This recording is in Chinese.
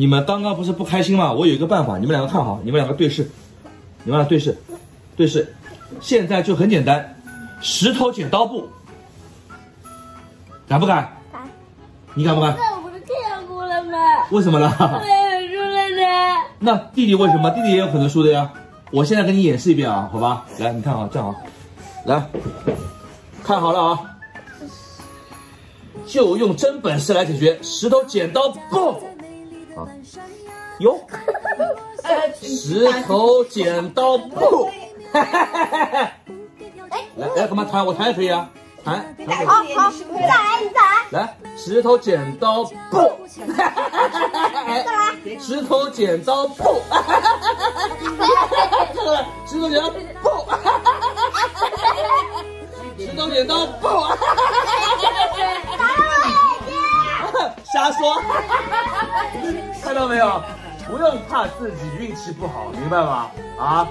你们刚刚不是不开心吗？我有一个办法，你们两个看好，你们两个对视，你们俩对视，对视。现在就很简单，石头剪刀布，敢不敢？敢。你敢不敢？那我不是看过了吗？为什么呢？我也输了呢。那弟弟为什么？弟弟也有可能输的呀。我现在给你演示一遍啊，好吧？来，你看啊，站好，来，看好了啊，就用真本事来解决。石头剪刀布，好，哟，石头剪刀布，哈哈哈哈哈！来来，干嘛弹？我弹也可以啊，弹。好好，你再来，你再来。来，石头剪刀布，石头剪刀布，石头剪刀布，石头剪刀布，说，看到没有？不用怕自己运气不好，明白吗？啊！